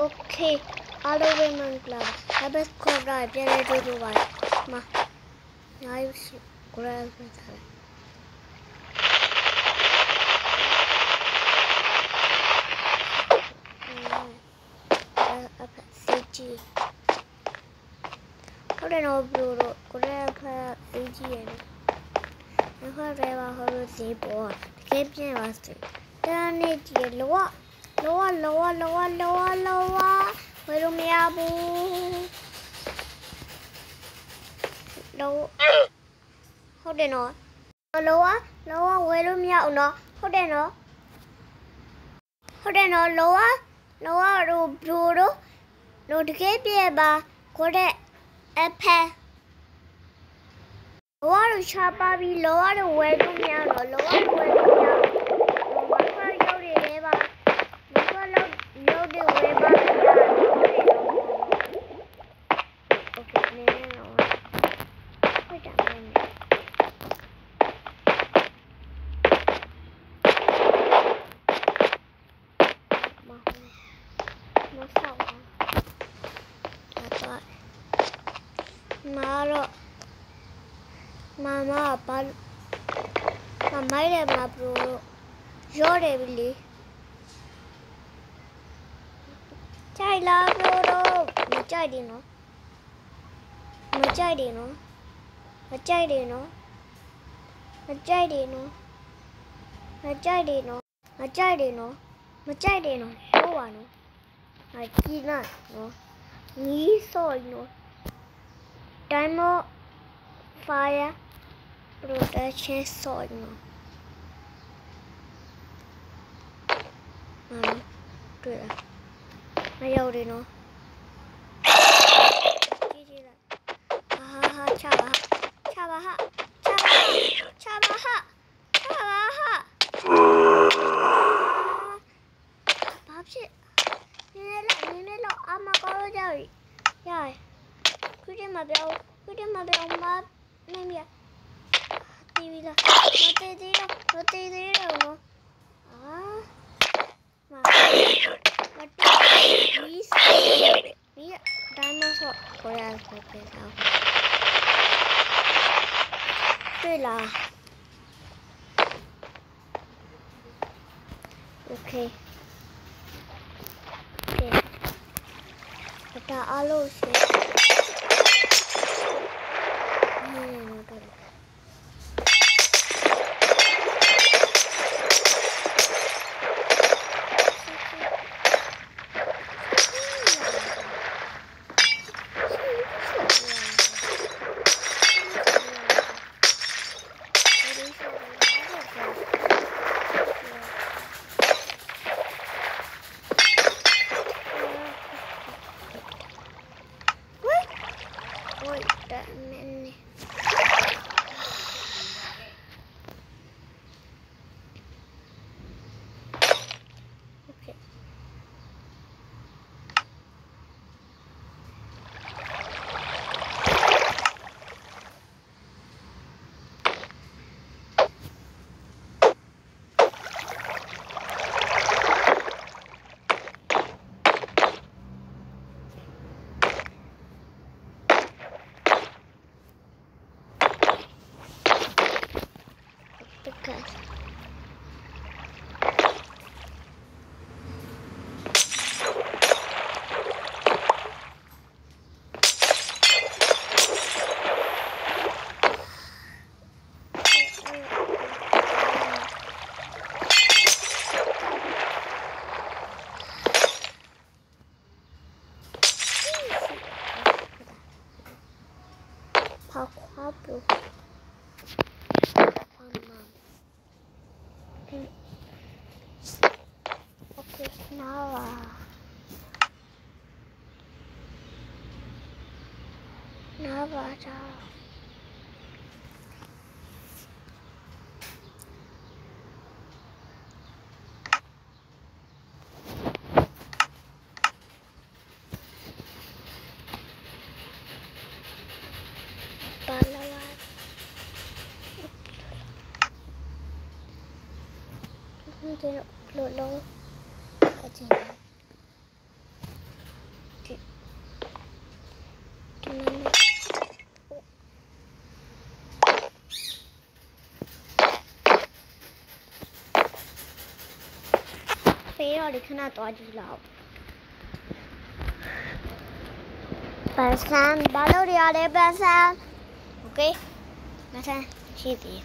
Okay, all the way man class. I best go drive. Yeah, I do do what. Ma, I should grab with her. Ora no bro, ora pa uji ne. Ne ho rewa ho ro se bo. Ke pye wa su. Ta ne ti lo wa လိုစီပေါ်တကယ်ပြန်ပါစတယ်တန်းနေကြည့်လောလောလောလောလောလောလောဝယ်လို့မရဘူးလောဟုတ်တယ်နော်လောလောဝယ်လို့မရအောင်နော်ဟုတ်တယ်နော်ဟုတ်တယ်နော်လောလောရောဘလိုတော့လောတကယ်ပြပါကိုတဲ့အဖက်လောရချပါပြီလောရဝယ်လို့မရတော့လောရဝယ် ಮಜ್ಜಾಡೇನು ಮಜ್ಜಾಡೇನು ಮಜ್ಜಾಡೇನು ಮಜ್ಜಾಡೇನು ಮಜ್ಜಾಡೇನು ಮಜ್ಜಾಡೇನು ಹೋವಾನು ಅಜ್ಜಿನಾನು ನೀಸೋನು ಟೈಮೋ ಫಾಯ ಪ್ರೊಟೆಕ್ಷನ್ ಸೋನು ನಾನು ಮಜಾ ಅವರೇನು Chawaha. Chawaha. Chawaha. Chawaha. Chawaha. Babsi. Ninelo, ninelo, ama ko dawi. Yai. Kudi ma biao, kudi ma biao ma nemia. Tivi la. Note zero, note zero mo. Ah. Ma. What? Please. Mira, dinosaur. これはこれだ。对了。OK。对。我到阿露学。 ค thấy lộn lộn đâu ở trên này fail और लिखना तो आज लाओ परेशान बालो रियाले परेशान okay परेशान शीती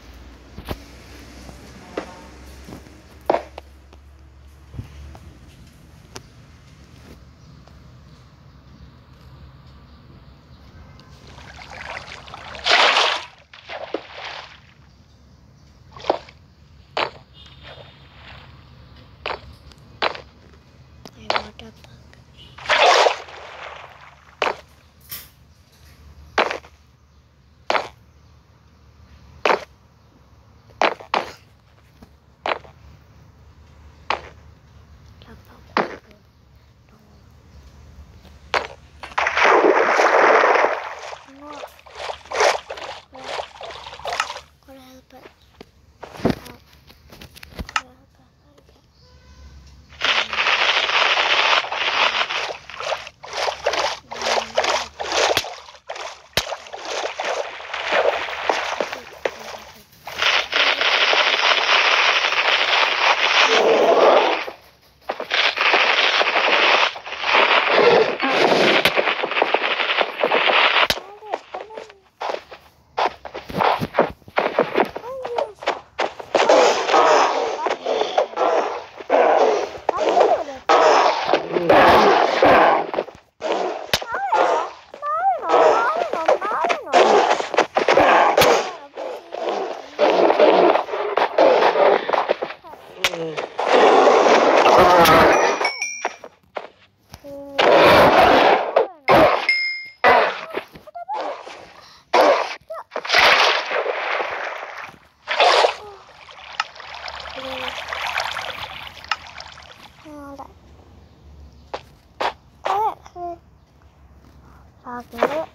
같은데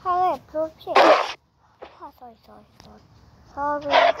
하나에 부럽지? 아, sorry, sorry, sorry.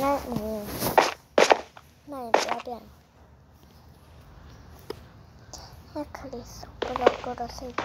那你，那你不要变。那可里斯不老哥的睡觉。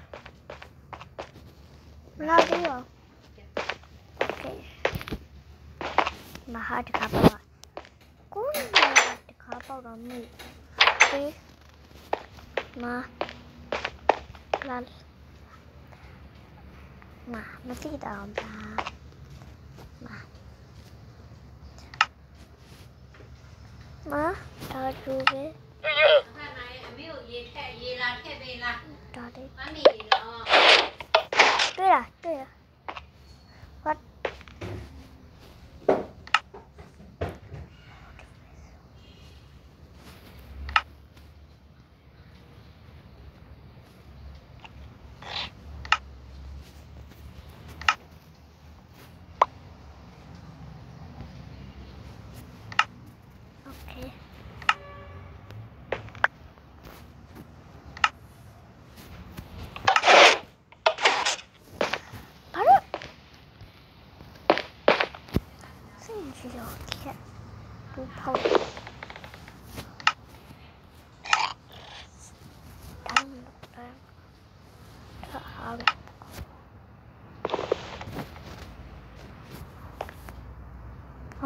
hard copper. Good hard copper on me. See? Ma. Lal. Ma, ma see down ma. Ma. Ma, ta chú về. Daddy. 对了，对了。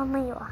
没有啊，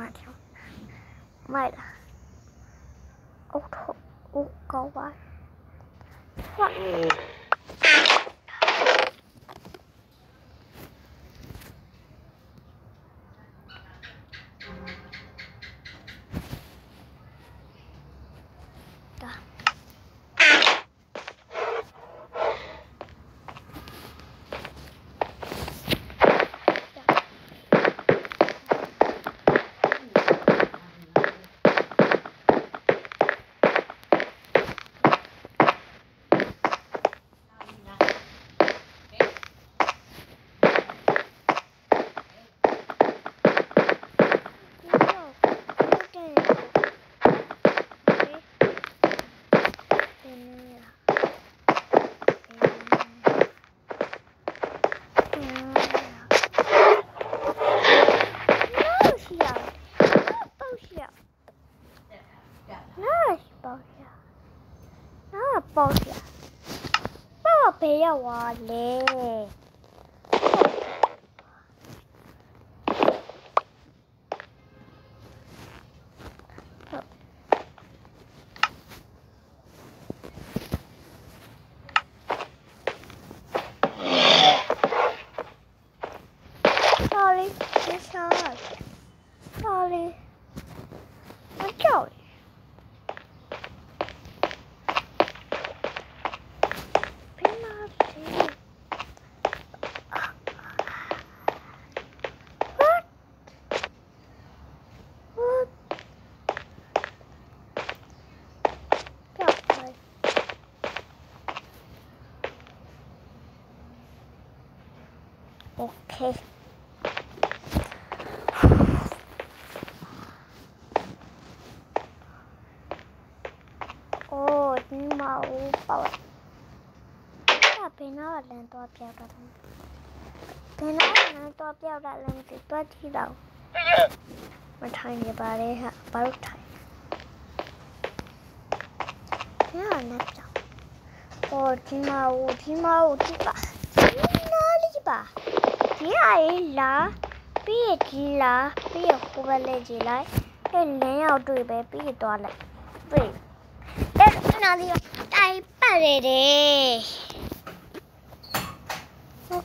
辣条，卖了，哦，特，哦，高玩，hòa lệ sorry I'm sorry sorry ပြပါဘူးဒီနောက်ကတော့ပြောက်တာလည်းမသိတော့ကြည့်တော့မထိုင်ရပါလေဟာဘာလို့ထိုင်ဒီကနေ့ပြောက်ဟောဒီမှာဟိုဒီမှာဟိုဒီပါဒီနားလေးပါဒီအရေးလာပြီးရကြီးလာပြီးရခိုးပဲလေကြီးလိုက်အဲ့လမ်းရောက်တွေ့ပဲပြီးရသွားလိုက်ပြီးအဲ့နားလေးတိုင်ပတ်ရတယ်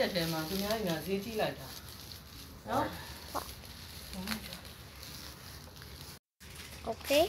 ရက်ထဲမှာသူများတွေကဈေးကြီးလိုက်တာနော် Okay.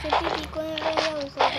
这弟弟光溜溜的走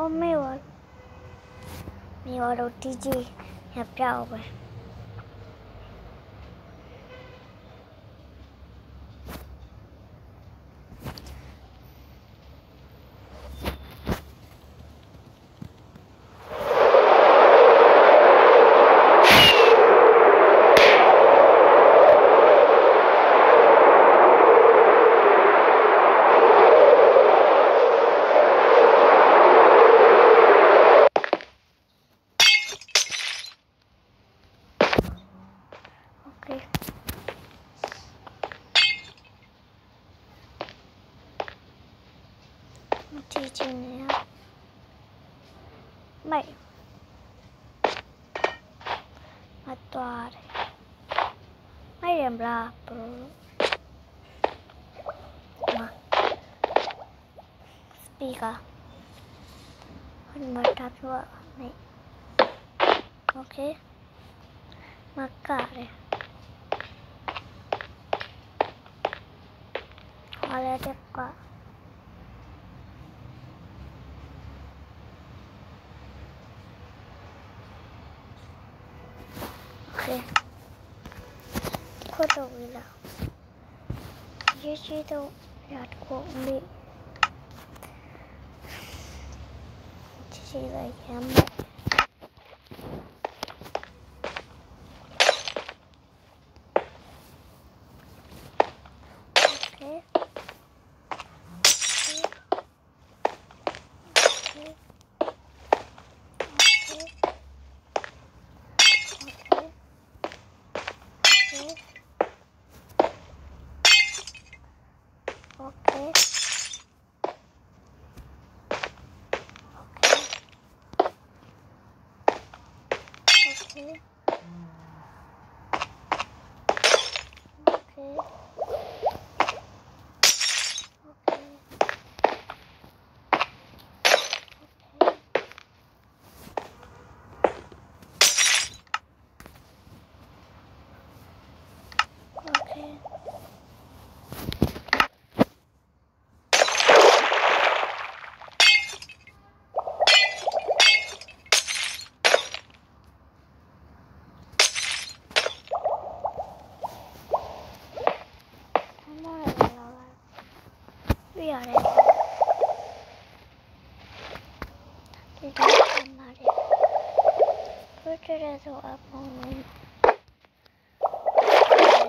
और मेवाड़ मेवाड़ और TG यहाँ पे आओ गए lapar. Mak. Speaker. Kan mata tua. Okey. Makar. Eh. cut the wheel know. You the that quote me. To see like him. We are ready. They don't come out it. Put it as a weapon.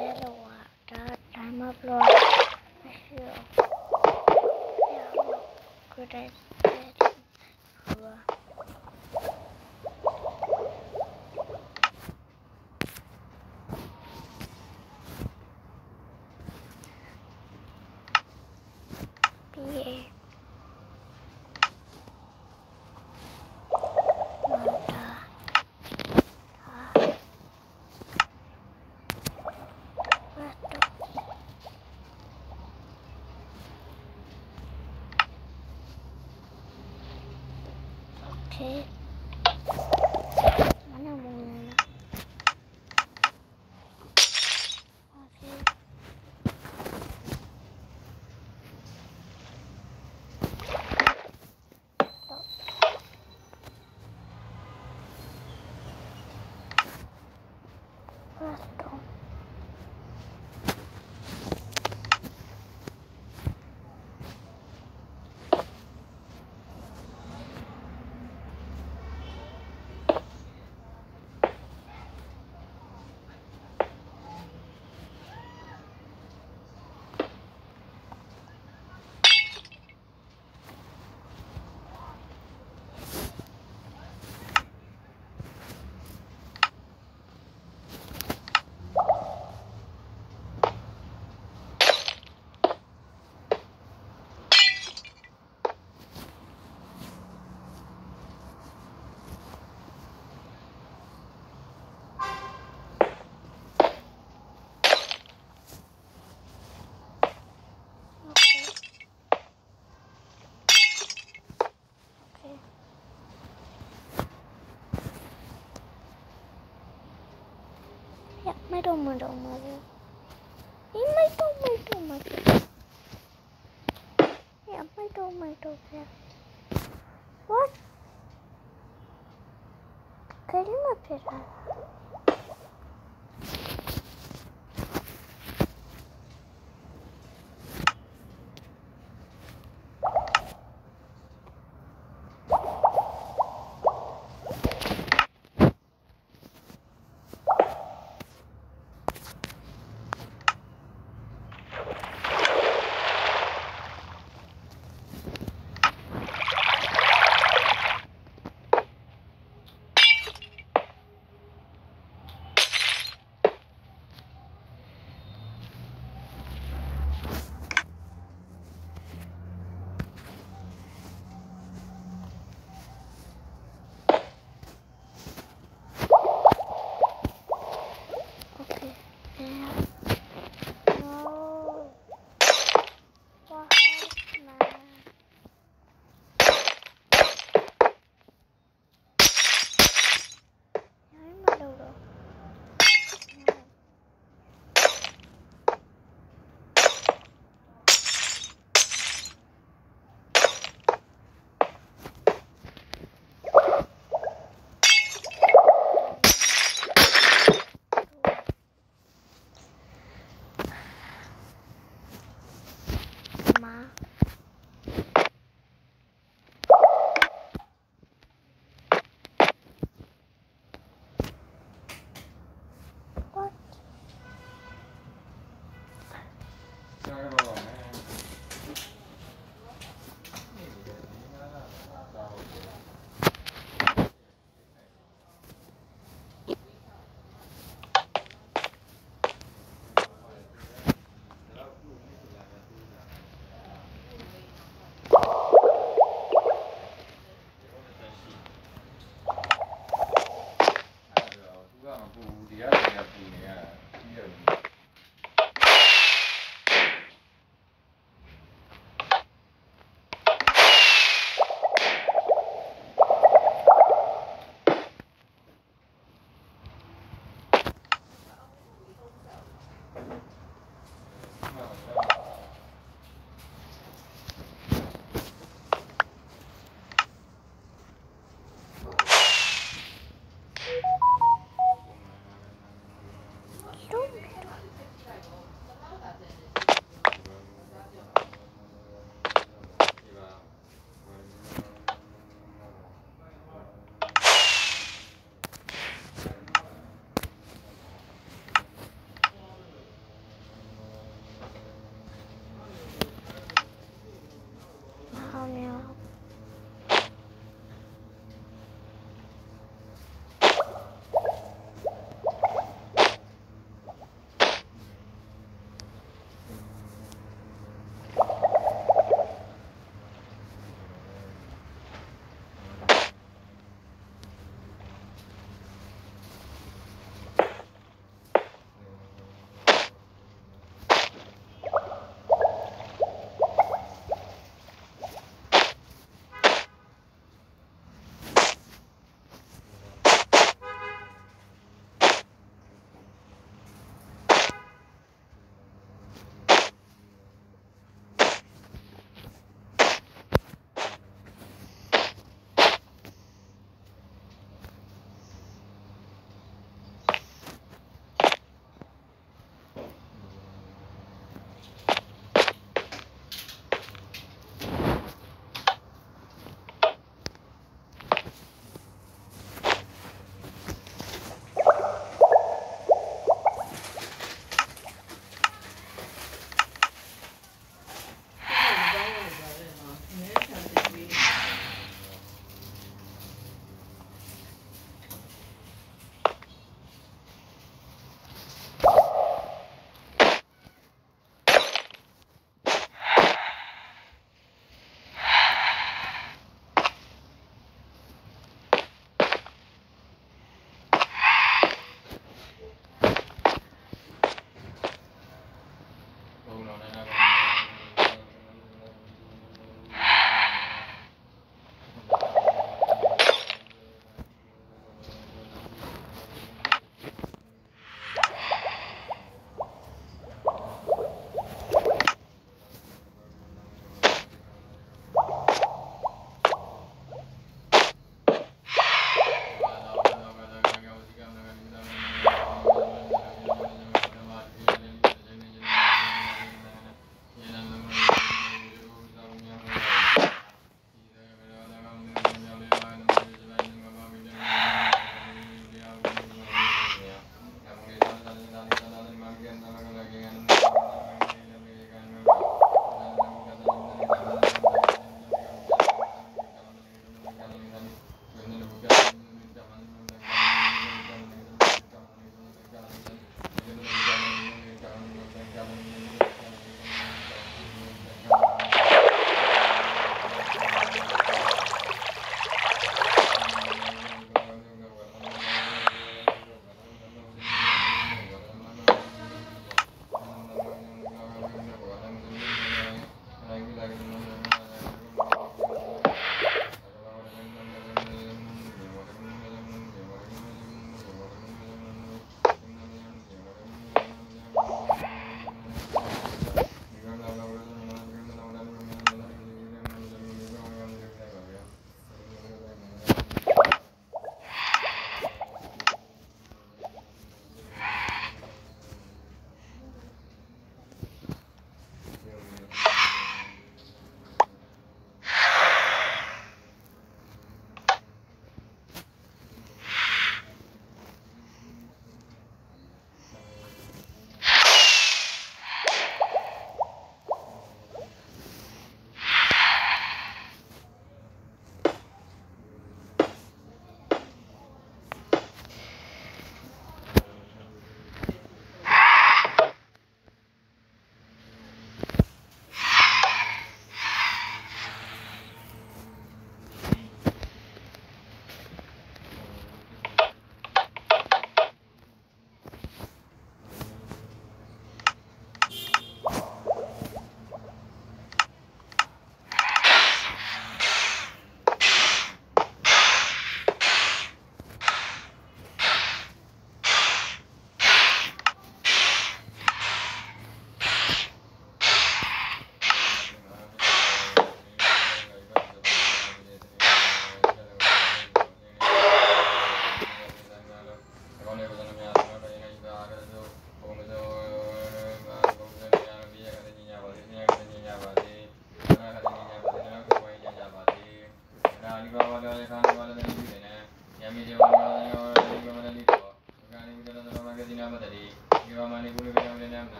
Little water. Time of Lord. I feel. Yeah. Good idea. tomato, tomato, tomato. In my tomato, tomato. Yeah, my tomato, yeah. What? Can you Kalima Pirata.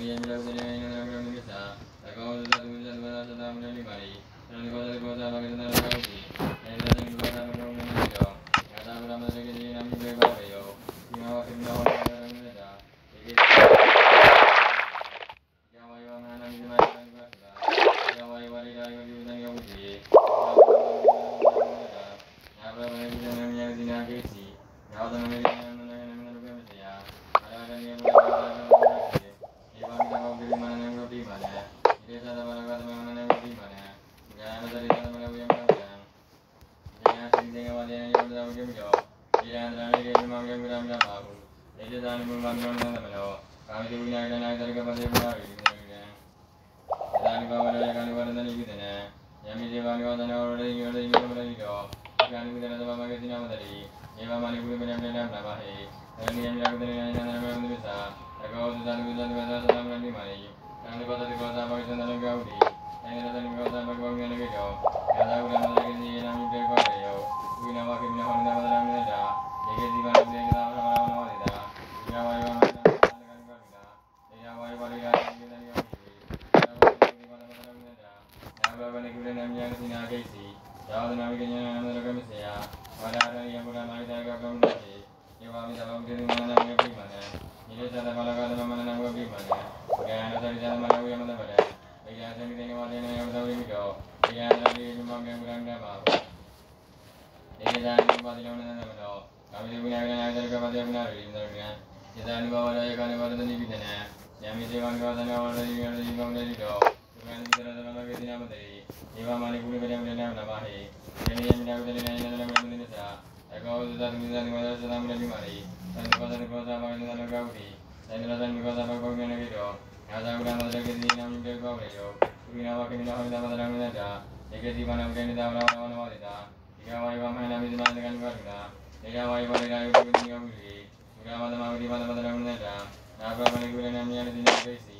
Thank you. ధరిలో దుర్గాంతరదమగతినామతే జీవమాని గుణగణం నమహి జనయమినగదలినయనదలమగనిదస ఏకౌదదమిదనిమదసదామలిమారి సంపదనిపోదామగనిదలగౌరి సందరదనిపోదామగౌగనగిరో నాదాగుణమదలగతినామిగౌరిలో గుణావకమినహమిదమదలగనిదస ఏకదీపనమగనిదామనమనమదిత ఇగవాయువమహనమిదమదగనిగరుడ ఏకవాయువలిరాయుగనిగౌరి గుణావదమగదిమదమదలగనిదస నాగవనిగుణనమియనదినగైసి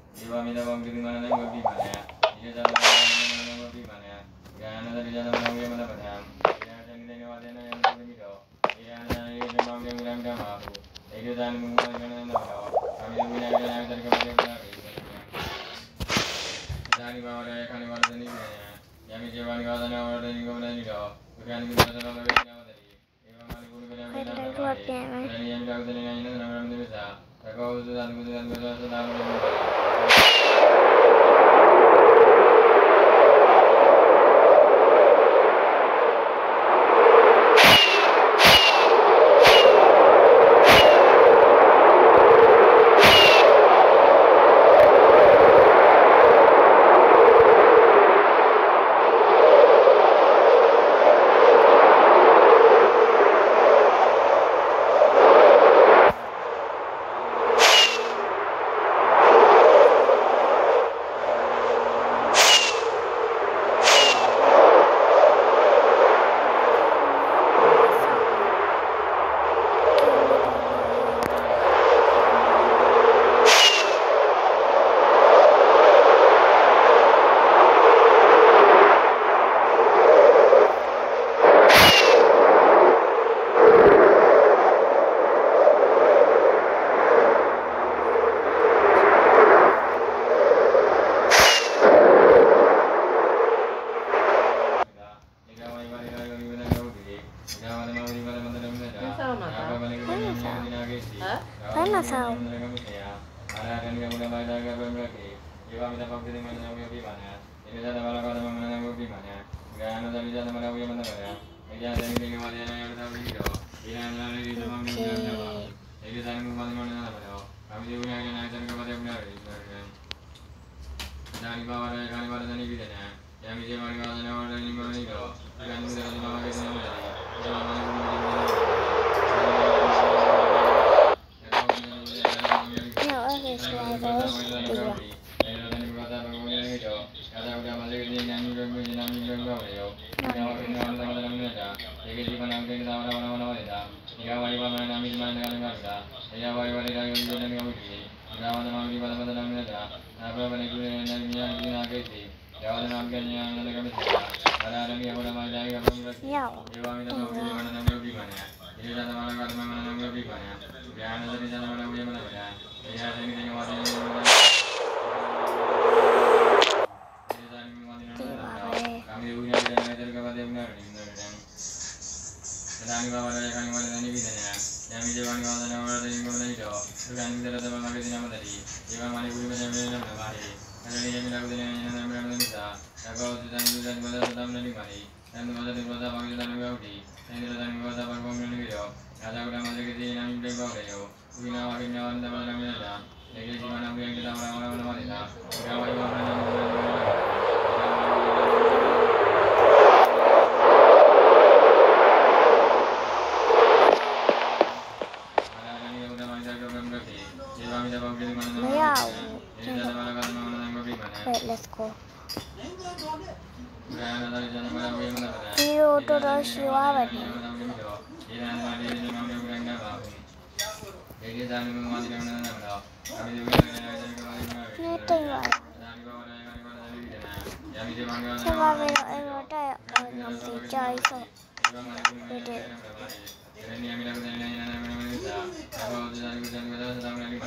Iwamidabang kitimanang wabimanaya. Ijazadabang wabimanaya. Gana dari jadabang wamadabatam. Ijazadang kitimanang wabimanaya. Ijazadang kitimanang wabimanaya. Ijazadang kitimanang wabimanaya. Ijazadang kitimanang wabimanaya. Dani Bhavadaya Kani Vardhani Vinaya Yami Jevani Vadana Vardhani Govadani Dao Vikani Vinadana Vardhani Navadari Eva Mani Guru Vinaya Vinaya Vinaya Vinaya Vinaya Vinaya Vinaya Vinaya Vinaya Vinaya Vinaya Vinaya Kau sudah nunggu dengan kau sudah nunggu.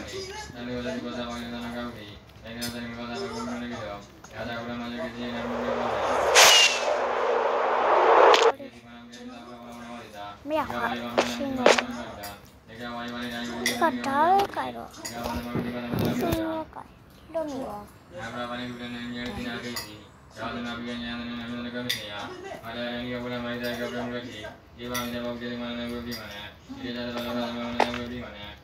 Gimana? Gimana? Gimana? Gimana? Gimana? Gimana? Gimana? Gimana?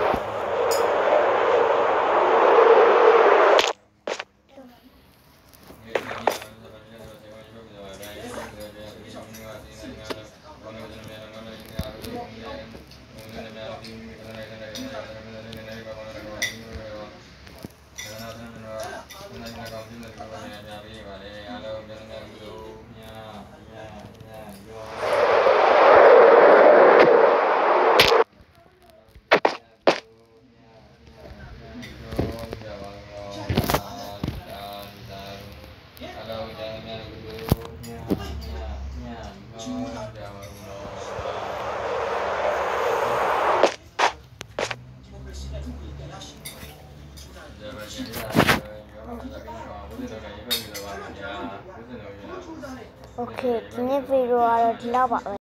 到宝贝